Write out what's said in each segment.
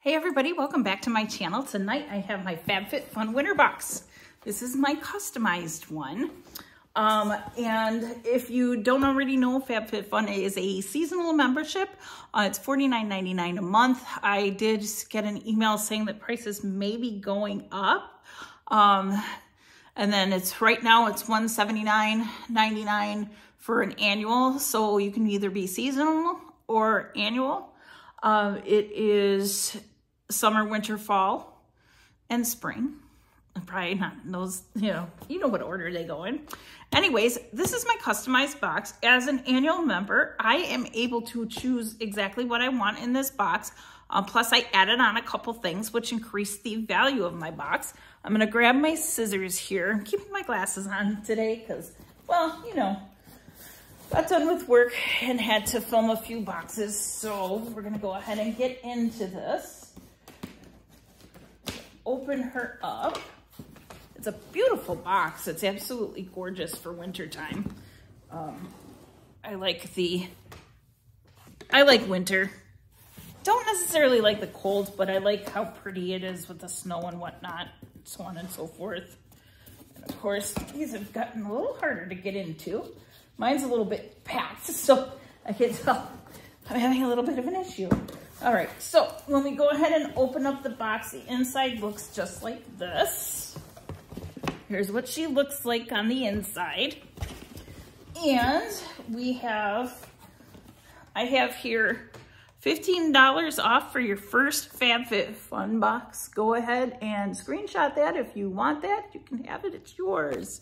Hey everybody, welcome back to my channel. Tonight I have my FabFitFun winter box. This is my customized one. Um, and if you don't already know, FabFitFun is a seasonal membership. Uh, it's $49.99 a month. I did get an email saying that prices may be going up. Um, and then it's right now it's $179.99 for an annual. So you can either be seasonal or annual. Um, it is summer, winter, fall, and spring. Probably not those, you know, you know what order they go in. Anyways, this is my customized box. As an annual member, I am able to choose exactly what I want in this box. Uh, plus, I added on a couple things which increase the value of my box. I'm going to grab my scissors here. I'm keeping my glasses on today because, well, you know, got done with work and had to film a few boxes. So we're going to go ahead and get into this. Open her up. It's a beautiful box. It's absolutely gorgeous for wintertime. Um, I like the, I like winter. Don't necessarily like the cold, but I like how pretty it is with the snow and whatnot, so on and so forth. And of course, these have gotten a little harder to get into. Mine's a little bit packed, so I can tell I'm having a little bit of an issue. All right, so when we go ahead and open up the box, the inside looks just like this. Here's what she looks like on the inside. And we have, I have here $15 off for your first FabFitFun box. Go ahead and screenshot that if you want that. You can have it, it's yours.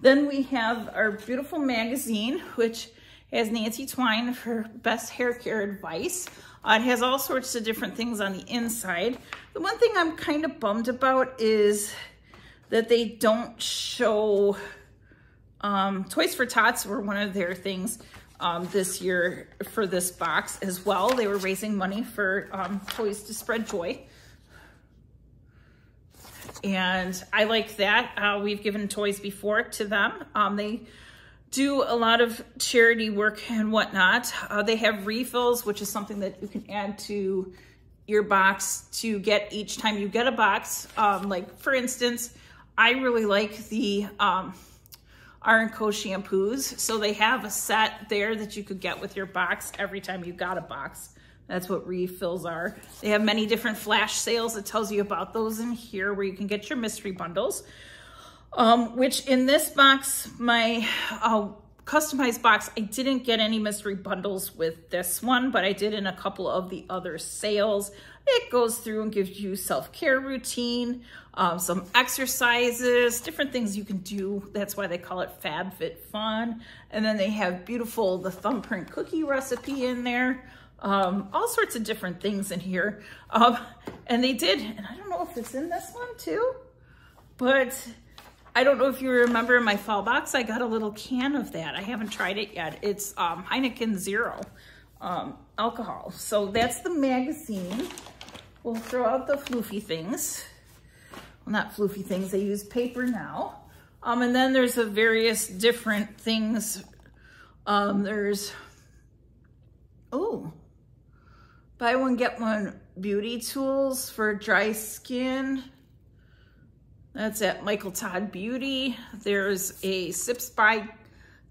Then we have our beautiful magazine, which has Nancy Twine for best hair care advice. Uh, it has all sorts of different things on the inside. The one thing I'm kind of bummed about is that they don't show um, Toys for Tots were one of their things um, this year for this box as well. They were raising money for um, Toys to Spread Joy. And I like that. Uh, we've given toys before to them. Um, they do a lot of charity work and whatnot. Uh, they have refills, which is something that you can add to your box to get each time you get a box. Um, like for instance, I really like the um, R & shampoos. So they have a set there that you could get with your box every time you got a box. That's what refills are. They have many different flash sales. It tells you about those in here where you can get your mystery bundles. Um, which in this box, my uh, customized box, I didn't get any mystery bundles with this one, but I did in a couple of the other sales. It goes through and gives you self-care routine, um, some exercises, different things you can do. That's why they call it FabFitFun. And then they have beautiful, the thumbprint cookie recipe in there. Um, all sorts of different things in here. Um, and they did, and I don't know if it's in this one too, but I don't know if you remember in my fall box, I got a little can of that. I haven't tried it yet. It's um, Heineken Zero um, alcohol. So that's the magazine. We'll throw out the floofy things. Well, not floofy things, they use paper now. Um, and then there's a various different things. Um, there's, oh, buy one, get one beauty tools for dry skin. That's at Michael Todd Beauty. There's a Sips by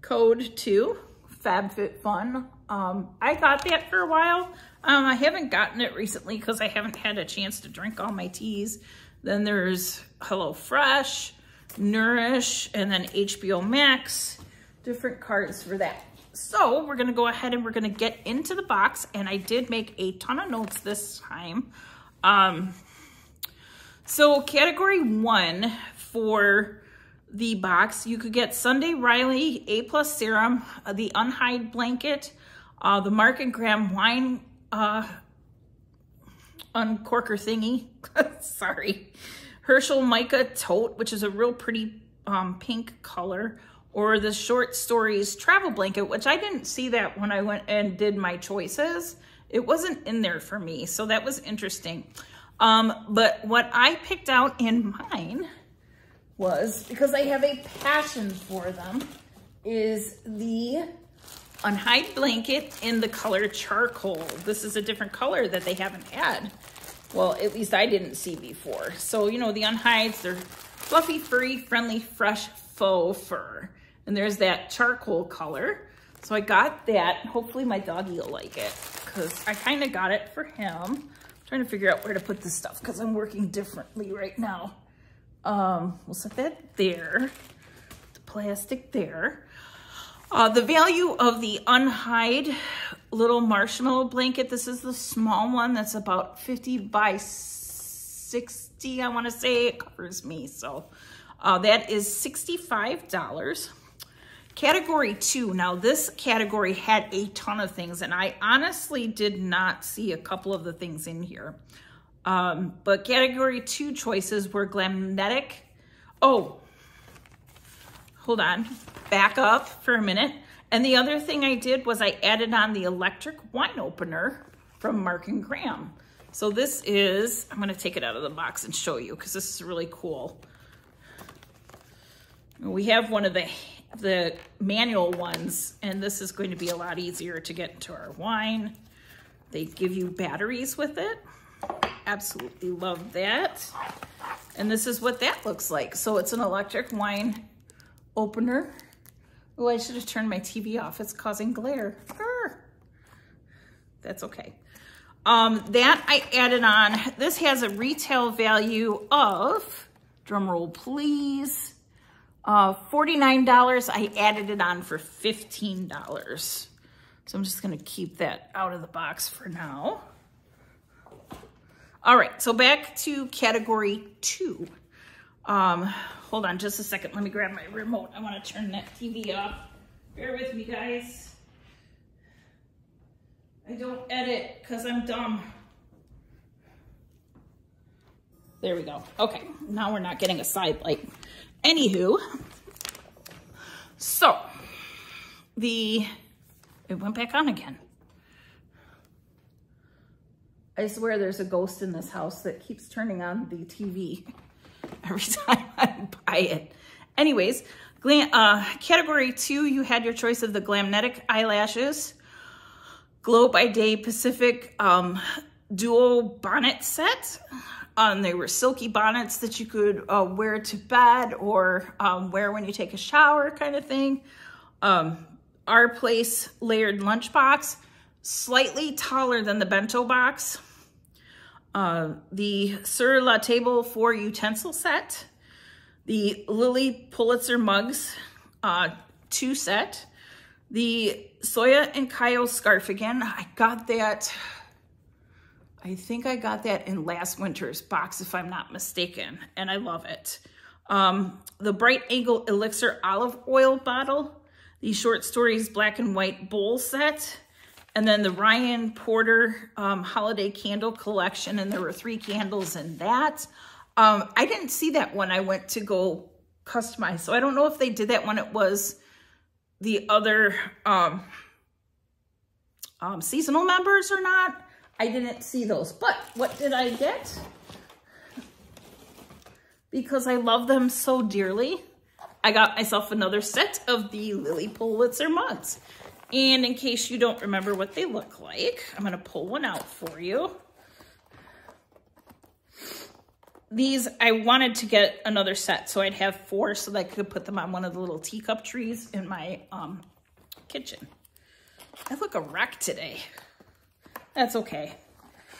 code too, FabFitFun. Um, I got that for a while. Um, I haven't gotten it recently because I haven't had a chance to drink all my teas. Then there's HelloFresh, Nourish, and then HBO Max, different cards for that. So we're gonna go ahead and we're gonna get into the box and I did make a ton of notes this time. Um, so category one for the box, you could get Sunday Riley A Plus Serum, uh, the Unhide Blanket, uh, the Mark and Graham Wine uh, Uncorker Thingy, sorry, Herschel Mica Tote, which is a real pretty um, pink color, or the Short Stories Travel Blanket, which I didn't see that when I went and did my choices. It wasn't in there for me, so that was interesting. Um, but what I picked out in mine was, because I have a passion for them, is the Unhide Blanket in the color Charcoal. This is a different color that they haven't had. well, at least I didn't see before. So, you know, the unhides, they're fluffy, furry, friendly, fresh faux fur. And there's that charcoal color. So I got that. Hopefully my doggy will like it because I kind of got it for him. Trying to figure out where to put this stuff because I'm working differently right now. Um, we'll set that there, the plastic there. Uh, the value of the unhide little marshmallow blanket, this is the small one that's about 50 by 60, I want to say. It covers me, so uh, that is $65. Category two, now this category had a ton of things and I honestly did not see a couple of the things in here. Um, but category two choices were Glamnetic. Oh, hold on, back up for a minute. And the other thing I did was I added on the electric wine opener from Mark and Graham. So this is, I'm gonna take it out of the box and show you because this is really cool. We have one of the the manual ones, and this is going to be a lot easier to get into our wine. They give you batteries with it. Absolutely love that. And this is what that looks like. So it's an electric wine opener. Oh, I should have turned my TV off. It's causing glare. Arr. That's okay. Um, that I added on. This has a retail value of, drumroll please, uh, $49, I added it on for $15. So I'm just gonna keep that out of the box for now. All right, so back to category two. Um, hold on just a second. Let me grab my remote. I wanna turn that TV off. Bear with me, guys. I don't edit because I'm dumb. There we go. Okay, now we're not getting a side light. Anywho, so the, it went back on again. I swear there's a ghost in this house that keeps turning on the TV every time I buy it. Anyways, uh, category two, you had your choice of the Glamnetic eyelashes, Glow by Daye Pacific um, Bonnet Set. Um, they were silky bonnets that you could uh, wear to bed or um, wear when you take a shower kind of thing. Um, our place layered lunchbox, slightly taller than the bento box. Uh, the Sur La Table 4 utensil set. The Lilly Pulitzer mugs, uh, two set. The Soya and Kyle scarf again. I got that I think I got that in last winter's box, if I'm not mistaken, and I love it. Um, the Brightland Elixir Olive Oil Bottle, the Short Stories Black and White Bowl Set, and then the Ryan Porter um, Holiday Candle Collection, and there were three candles in that. Um, I didn't see that when I went to go customize, so I don't know if they did that when it was the other um, um, seasonal members or not. I didn't see those. But what did I get? Because I love them so dearly, I got myself another set of the Lilly Pulitzer mugs. And in case you don't remember what they look like, I'm to pull one out for you. These, I wanted to get another set, so I'd have four so that I could put them on one of the little teacup trees in my um, kitchen. I look a wreck today. That's okay.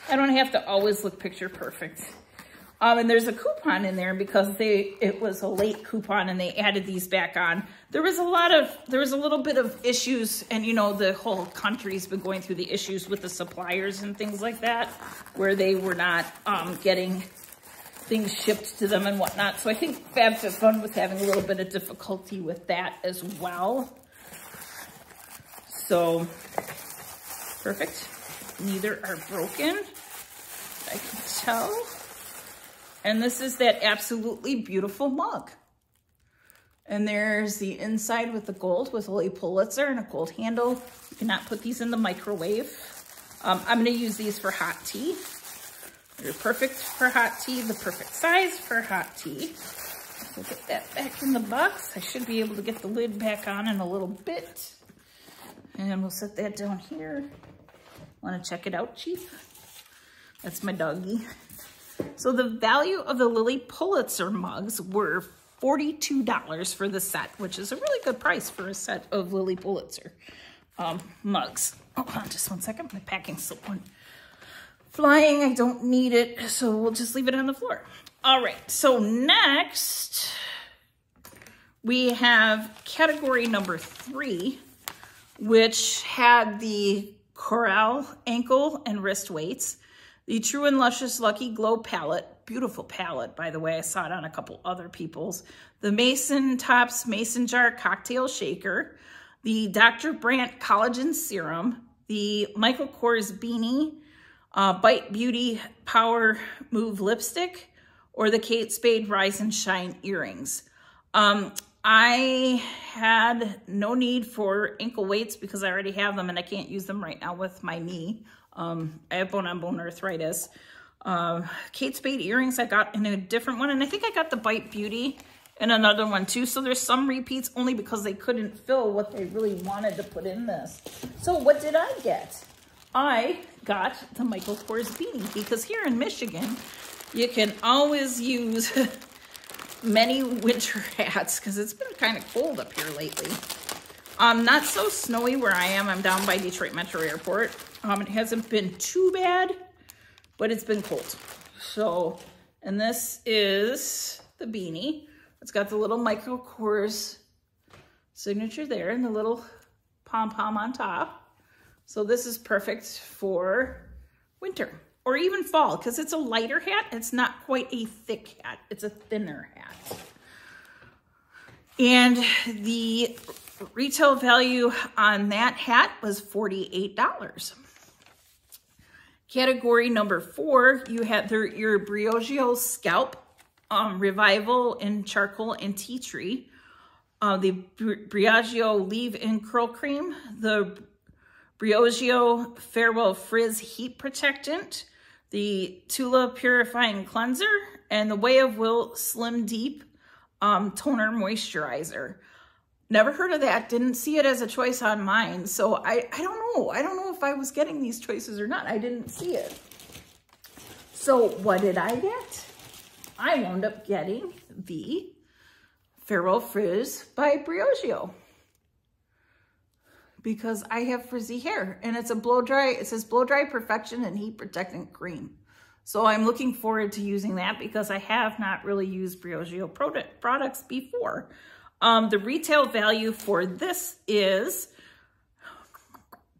I don't have to always look picture perfect. Um, and there's a coupon in there because they it was a late coupon and they added these back on. There was a lot of, there was a little bit of issues and you know, the whole country's been going through the issues with the suppliers and things like that, where they were not um, getting things shipped to them and whatnot. So I think FabFitFun was having a little bit of difficulty with that as well. So, perfect. Neither are broken, I can tell. And this is that absolutely beautiful mug. And there's the inside with the gold with Lilly Pulitzer and a gold handle. You cannot put these in the microwave. Um, I'm gonna use these for hot tea. They're perfect for hot tea, the perfect size for hot tea. We'll get that back in the box. I should be able to get the lid back on in a little bit. And we'll set that down here. Want to check it out, Chief? That's my doggy. So the value of the Lilly Pulitzer mugs were $42 for the set, which is a really good price for a set of Lilly Pulitzer um, mugs. Hold on just one second. My packing slip went flying. I don't need it, so we'll just leave it on the floor. All right, so next we have category number three, which had the Corelle ankle and wrist weights, the True and Luscious Lucky Glow palette, beautiful palette, by the way. I saw it on a couple other people's. The Mason Tops Mason Jar Cocktail Shaker, the Dr. Brandt Collagen Serum, the Michael Kors Beanie, uh, Bite Beauty Power Move Lipstick, or the Kate Spade Rise and Shine Earrings. Um, I had no need for ankle weights because I already have them and I can't use them right now with my knee. Um, I have bone-on-bone -bone arthritis. Uh, Kate Spade earrings I got in a different one. And I think I got the Bite Beauty in another one too. So there's some repeats only because they couldn't fill what they really wanted to put in this. So what did I get? I got the Michael Kors beanie because here in Michigan, you can always use many winter hats because it's been kind of cold up here lately. Um, not so snowy where I am. I'm down by Detroit Metro Airport. Um, it hasn't been too bad but it's been cold. So, and this is the beanie. It's got the little Michael Kors signature there and the little pom-pom on top. So this is perfect for winter or even fall because it's a lighter hat. It's not quite a thick hat. It's a thinner hat. And the retail value on that hat was $48. Category number four, you had their, your Briogeo Scalp um, Revival in Charcoal and Tea Tree. Uh, the Briogeo Leave-In Curl Cream, the Briogeo Farewell Frizz Heat Protectant, the Tula Purifying Cleanser, and the Way of Will Slim Deep um, Toner Moisturizer. Never heard of that. Didn't see it as a choice on mine. So I, I don't know. I don't know if I was getting these choices or not. I didn't see it. So what did I get? I wound up getting the Farewell Frizz by Briogeo because I have frizzy hair and it's a blow dry. It says blow dry perfection and heat protectant cream. So I'm looking forward to using that because I have not really used Briogeo product, products before. Um, the retail value for this is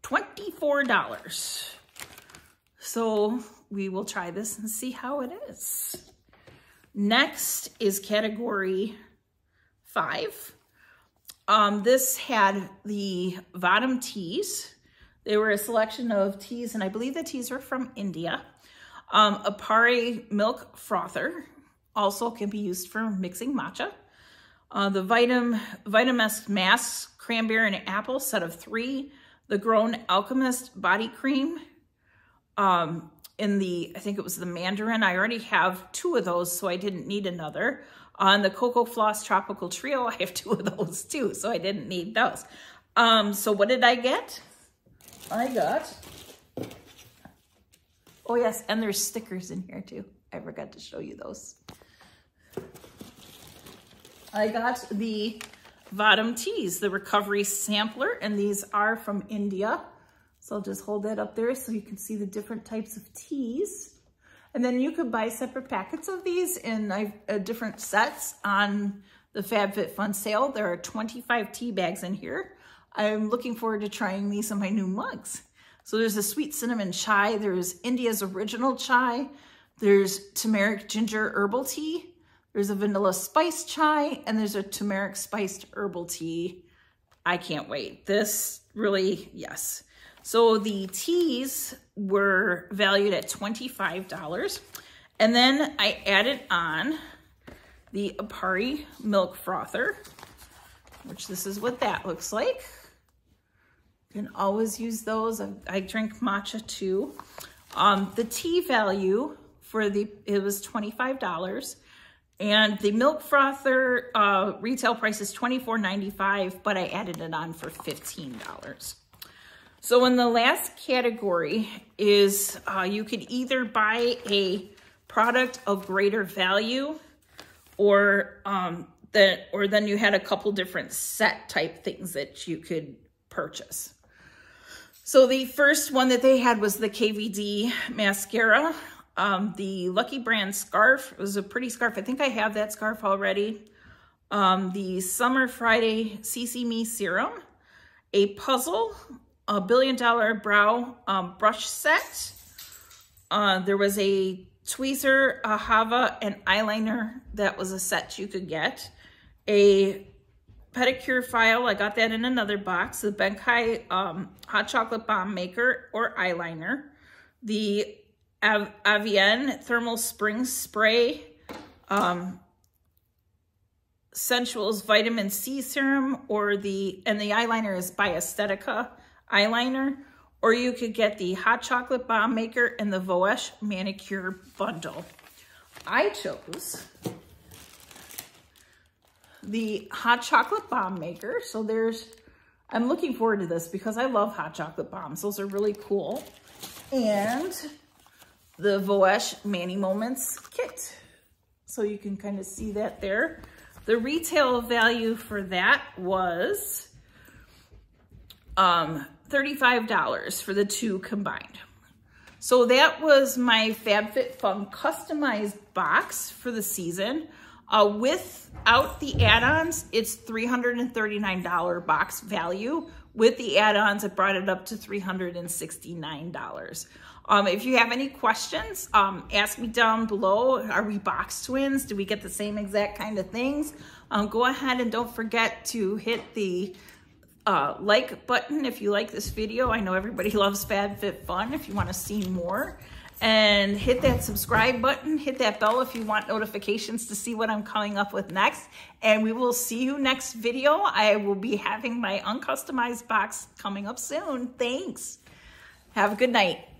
$24. So we will try this and see how it is. Next is category five. Um, this had the Vahdam teas. They were a selection of teas, and I believe the teas are from India. Um, Apari milk frother also can be used for mixing matcha. Uh, the Vitam, Vitamest Mask Cranberry and Apple set of three. The Grown Alchemist Body Cream um, in the, I think it was the Mandarin. I already have two of those, so I didn't need another. On the Cocofloss Tropical Trio, I have two of those too, so I didn't need those. Um, so what did I get? I got, oh yes, and there's stickers in here too. I forgot to show you those. I got the Vahdam Teas, the recovery sampler, and these are from India. So I'll just hold that up there so you can see the different types of teas. And then you could buy separate packets of these in uh, different sets on the FabFitFun sale. There are 25 tea bags in here. I'm looking forward to trying these in my new mugs. So there's a sweet cinnamon chai. There's India's original chai. There's turmeric ginger herbal tea. There's a vanilla spice chai and there's a turmeric spiced herbal tea. I can't wait. This really, yes. So the teas were valued at $25. And then I added on the Apari milk frother, which this is what that looks like. You can always use those. I, I drink matcha too. Um, the tea value for the, it was $25. And the milk frother uh, retail price is $24.95, but I added it on for $15. So in the last category is uh, you could either buy a product of greater value or um, that, or then you had a couple different set type things that you could purchase. So the first one that they had was the KVD mascara. Um, the Lucky Brand scarf. It was a pretty scarf. I think I have that scarf already. Um, the Summer Friday CC Me Serum. A puzzle. A Billion Dollar Brow um, Brush Set. Uh, there was a tweezer, a Hava, and eyeliner that was a set you could get. A pedicure file. I got that in another box. The Benkai um, Hot Chocolate Bomb Maker or Eyeliner. The Av Thermal Spring Spray. Um, Sensuals Vitamin C Serum or the, and the eyeliner is by Estetica eyeliner. Or you could get the Hot Chocolate Bomb Maker and the Voesh Manicure Bundle. I chose the hot chocolate bomb maker. So there's, I'm looking forward to this because I love hot chocolate bombs. Those are really cool. And the Voesh Mani Moments kit. So you can kind of see that there. The retail value for that was um, $35 for the two combined. So that was my FabFitFun customized box for the season. Uh, without the add-ons, it's $339 box value. With the add-ons, it brought it up to $369. Um, if you have any questions, um, ask me down below. Are we box twins? Do we get the same exact kind of things? Um, go ahead and don't forget to hit the uh, like button if you like this video. I know everybody loves FabFitFun if you want to see more and hit that subscribe button, hit that bell if you want notifications to see what I'm coming up with next. And we will see you next video. I will be having my uncustomized box coming up soon. Thanks. Have a good night.